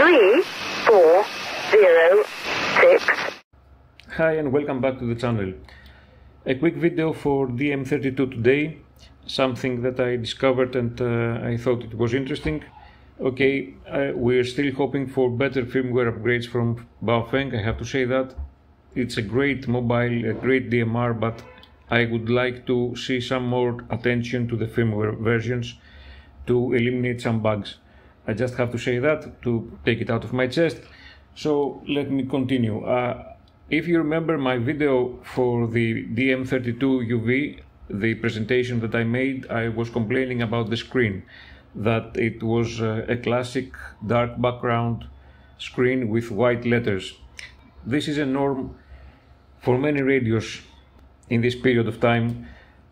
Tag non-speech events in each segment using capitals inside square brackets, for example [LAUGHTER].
three, four, zero, six. Hi and welcome back to the channel. A quick video for DM32 today, something that I discovered and uh, I thought it was interesting. Okay, uh, we're still hoping for better firmware upgrades from Baofeng, I have to say that. It's a great mobile, a great DMR, but I would like to see some more attention to the firmware versions to eliminate some bugs. I just have to say that to take it out of my chest. So let me continue. Uh, if you remember my video for the DM32 UV, the presentation that I made, I was complaining about the screen, that it was uh, a classic dark background screen with white letters. This is a norm for many radios in this period of time.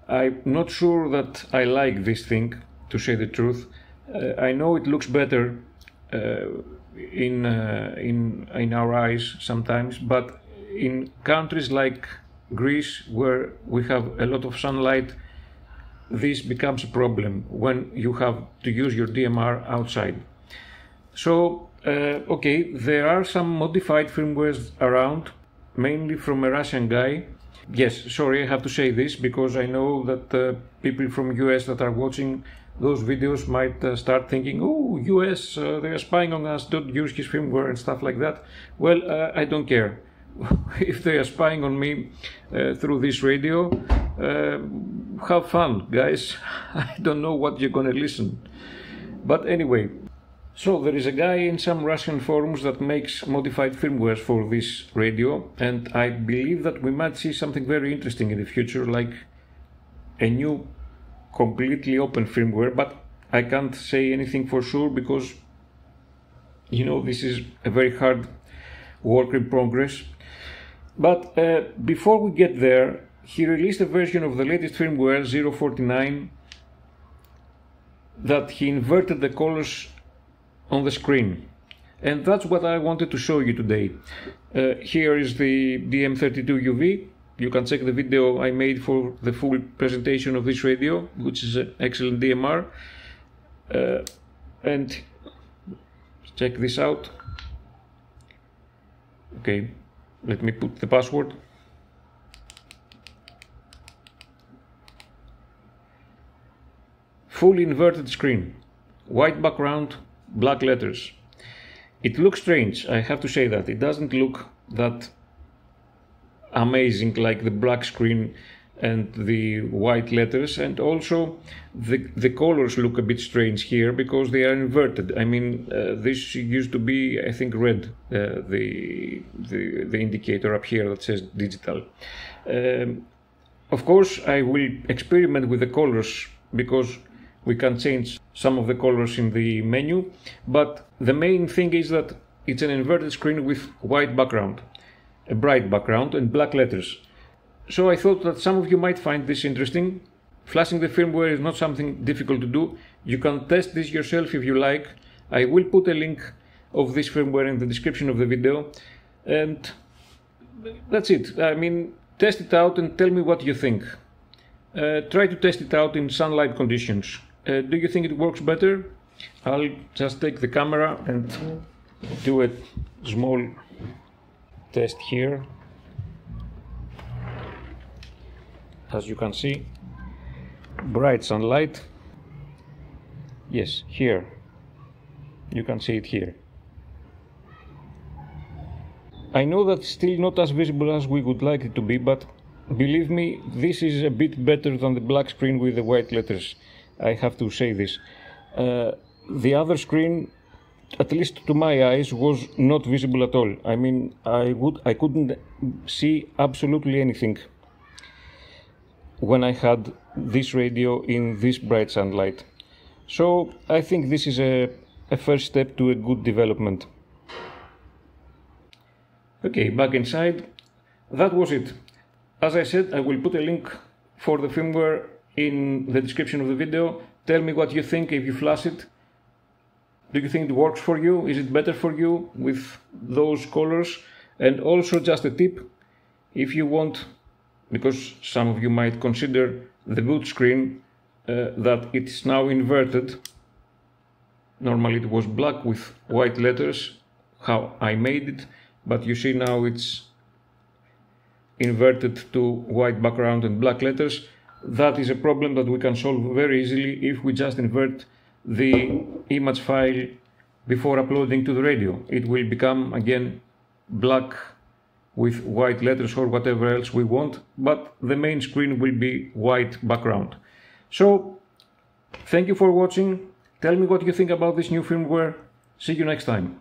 I'm not sure that I like this thing, to say the truth. Uh, I know it looks better uh, in uh, in in our eyes sometimes, but in countries like Greece, where we have a lot of sunlight, this becomes a problem when you have to use your DMR outside. So, uh, okay, there are some modified firmwares around, mainly from a Russian guy. Yes, sorry, I have to say this because I know that uh, people from US that are watching those videos might uh, start thinking, oh, US, uh, they are spying on us, don't use his firmware and stuff like that. Well, uh, I don't care. [LAUGHS] if they are spying on me uh, through this radio, uh, have fun, guys. [LAUGHS] I don't know what you're gonna listen. But anyway, so there is a guy in some Russian forums that makes modified firmwares for this radio, and I believe that we might see something very interesting in the future, like a new completely open firmware, but I can't say anything for sure because you know this is a very hard work in progress. But uh, before we get there, he released a version of the latest firmware 049 that he inverted the colors on the screen. And that's what I wanted to show you today. Uh, here is the DM32 UV. You can check the video I made for the full presentation of this radio, which is an excellent DMR. Uh, and check this out. Okay, let me put the password. Full inverted screen, white background, black letters. It looks strange, I have to say that. It doesn't look that amazing like the black screen and the white letters and also the the colors look a bit strange here because they are inverted. I mean uh, this used to be i think red uh, the, the the indicator up here that says digital. Um, of course i will experiment with the colors because we can change some of the colors in the menu but the main thing is that it's an inverted screen with white background a bright background and black letters so I thought that some of you might find this interesting. Flashing the firmware is not something difficult to do. You can test this yourself if you like. I will put a link of this firmware in the description of the video. And that's it. I mean, test it out and tell me what you think. Uh, try to test it out in sunlight conditions. Uh, do you think it works better? I'll just take the camera and do a small test here. as you can see bright sunlight. Yes here. You can see it here. I know that's still not as visible as we would like it to be but believe me this is a bit better than the black screen with the white letters. I have to say this. Uh, the other screen at least to my eyes was not visible at all I mean I would I couldn't see absolutely anything when I had this radio in this bright sunlight. So I think this is a, a first step to a good development. Okay, back inside. That was it. As I said, I will put a link for the firmware in the description of the video. Tell me what you think if you flash it. Do you think it works for you? Is it better for you with those colors? And also just a tip, if you want because some of you might consider the boot screen uh, that it's now inverted. Normally it was black with white letters how I made it, but you see now it's inverted to white background and black letters. That is a problem that we can solve very easily if we just invert the image file before uploading to the radio. It will become again black with white letters or whatever else we want, but the main screen will be white background. So, thank you for watching. Tell me what you think about this new firmware. See you next time.